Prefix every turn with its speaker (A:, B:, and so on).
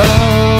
A: Oh.